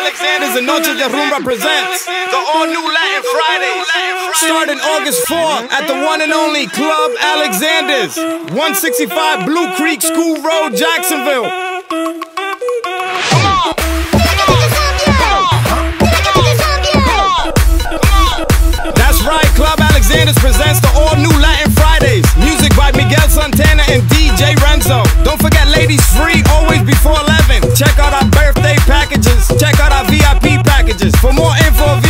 Alexander's and Noche de Room represents the all new Latin Friday. Starting August 4 at the one and only Club Alexander's, 165 Blue Creek School Road, Jacksonville. That's right, Club Alexander's presents the all new Latin Fridays. Music by Miguel Santana and DJ Renzo. Don't forget, ladies free, always before packages. Check out our VIP packages. For more info,